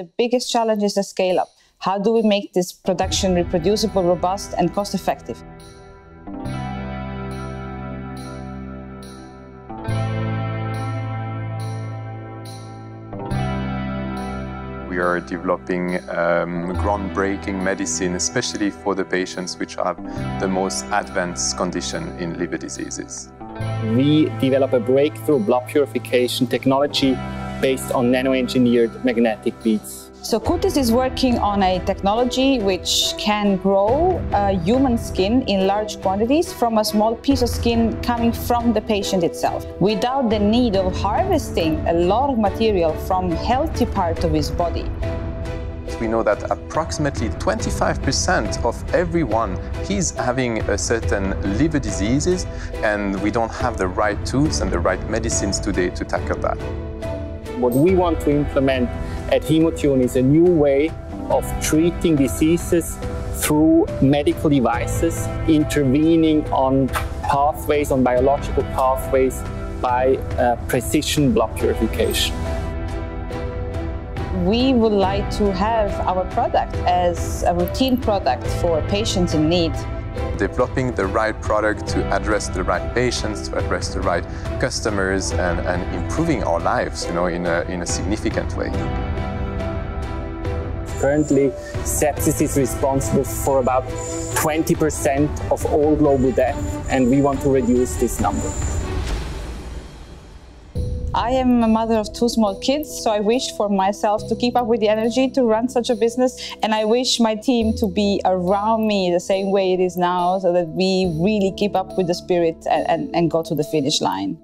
The biggest challenge is the scale up. How do we make this production reproducible, robust, and cost effective? We are developing um, groundbreaking medicine, especially for the patients which have the most advanced condition in liver diseases. We develop a breakthrough blood purification technology based on nano-engineered magnetic beads. So Cutiss is working on a technology which can grow uh, human skin in large quantities from a small piece of skin coming from the patient itself, without the need of harvesting a lot of material from healthy part of his body. We know that approximately 25% of everyone is having a certain liver diseases and we don't have the right tools and the right medicines today to tackle that. What we want to implement at Hemotune is a new way of treating diseases through medical devices, intervening on pathways, on biological pathways by uh, precision blood purification. We would like to have our product as a routine product for patients in need developing the right product to address the right patients, to address the right customers, and, and improving our lives, you know, in a, in a significant way. Currently, sepsis is responsible for about 20% of all global death, and we want to reduce this number. I am a mother of two small kids, so I wish for myself to keep up with the energy to run such a business. And I wish my team to be around me the same way it is now, so that we really keep up with the spirit and, and, and go to the finish line.